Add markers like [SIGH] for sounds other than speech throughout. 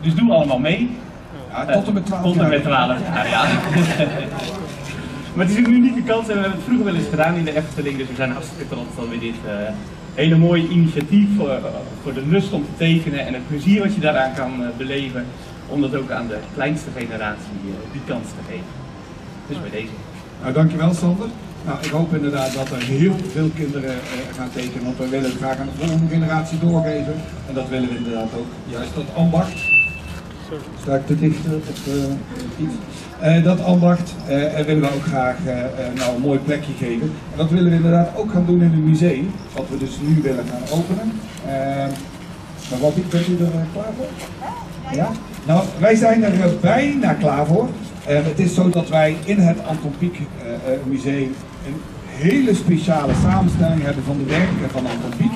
Dus doe allemaal mee. Ja, tot en met 12 Tot en met 12 jaar, ja. [LAUGHS] maar het is een unieke kans en we hebben het vroeger wel eens gedaan in de Efteling. Dus we zijn hartstikke trots dat we dit eh, hele mooie initiatief voor, eh, voor de lust om te tekenen en het plezier wat je daaraan kan eh, beleven. Om dat ook aan de kleinste generatie die kans te geven. Dus bij deze. Nou, dankjewel Sander. Nou, ik hoop inderdaad dat er heel veel kinderen gaan tekenen, want we willen het graag aan de volgende generatie doorgeven. En dat willen we inderdaad ook. Juist dat ambacht. Te dicht op eh, iets? Eh, dat ambacht eh, willen we ook graag nou, een mooi plekje geven. En dat willen we inderdaad ook gaan doen in het museum, wat we dus nu willen gaan openen. Eh, maar wat bent u er klaar voor? Ja? Nou, wij zijn er bijna klaar voor. Eh, het is zo dat wij in het Anton Pieck Museum een hele speciale samenstelling hebben van de werken van Anton Pieck.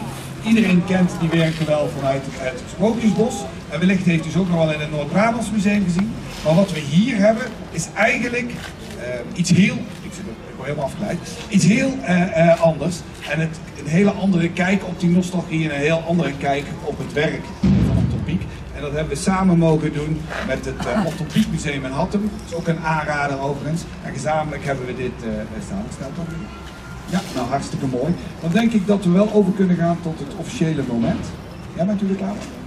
Iedereen kent die werken wel vanuit het Sprookjesbos. En wellicht heeft u ze ook nog wel in het Noord-Brabants Museum gezien. Maar wat we hier hebben is eigenlijk eh, iets heel, ik, zit, ik word helemaal afgeleid, iets heel eh, eh, anders. En het, een hele andere kijk op die nostalgie en een heel andere kijk op het werk van Pieck. En dat hebben we samen mogen doen met het uh, Museum in Hattem. Dat is ook een aanrader overigens. En gezamenlijk hebben we dit samengesteld. Ja, nou hartstikke mooi. Dan denk ik dat we wel over kunnen gaan tot het officiële moment. Ja, bent u er klaar voor?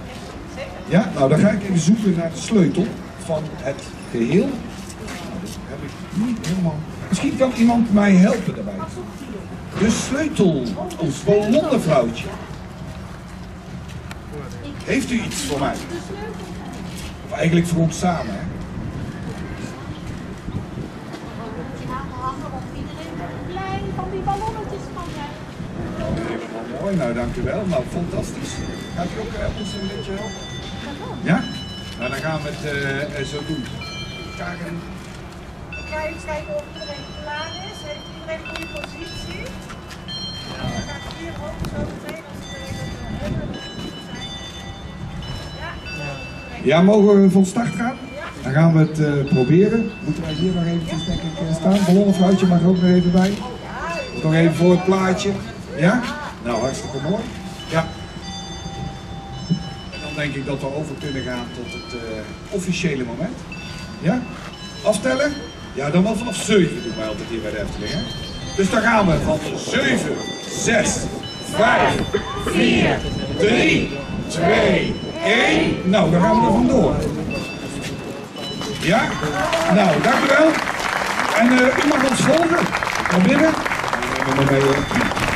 Ja, nou dan ga ik even zoeken naar de sleutel van het geheel. Nou, dat heb ik niet helemaal. Misschien kan iemand mij helpen daarbij. De sleutel, ons ballonnenvrouwtje. Heeft u iets voor mij? Of eigenlijk voor ons samen, hè? Die hangen op iedereen blij van die ballonnetjes kan zijn. Nou, helemaal mooi. Nou, dank u wel. Nou, fantastisch. Gaat u ook eh, ons een beetje helpen? Ja? Nou, dan gaan we het eh, eh, zo doen. Karen, Ik ga even kijken of iedereen klaar is. Heeft iedereen een goede positie? Dan ga ik hier ook zo meteen als hebben. het zijn. Ja. Ja, mogen we van start gaan? Dan gaan we het proberen. Moeten wij hier nog eventjes denk ik staan? Ballonnenvrouwtje mag er ook nog even bij. Nog even voor het plaatje. Ja? Nou, hartstikke mooi. Ja. En dan denk ik dat we over kunnen gaan tot het eh, officiële moment. Ja? Aftellen? Ja, dan wel vanaf 7 doen wij altijd hier bij de Efteling. Hè? Dus dan gaan we van 7, 6, 5, 4, 3, 2, 1. Nou, dan gaan we er vandoor. Ja? Nou, dank u wel. En eh, u mag ons volgen. Naar binnen. En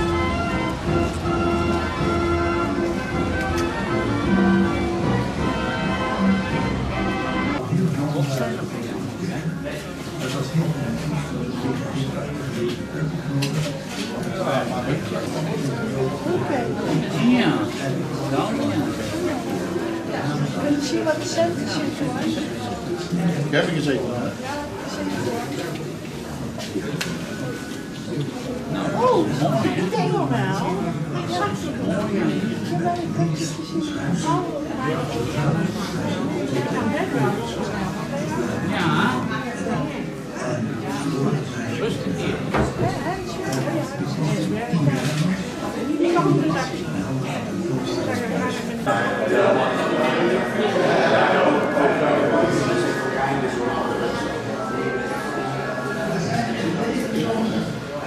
je mooi sleutel. Kun je zien wat de centjes zitten? Heb ik gezeten. Oh, ik denk wel. Ik ze Ik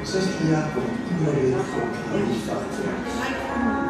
Questo è il dialogo, il dialogo, il dialogo.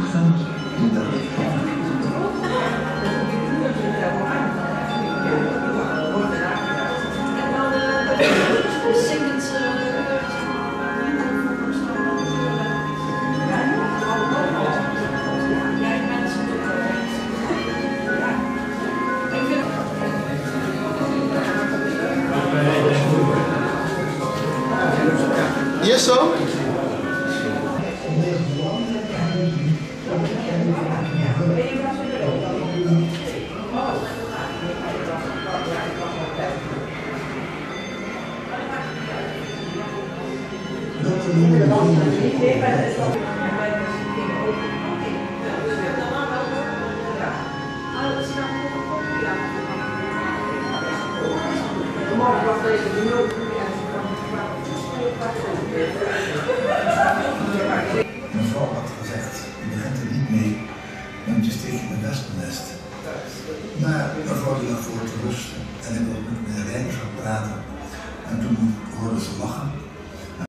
Yes, sir.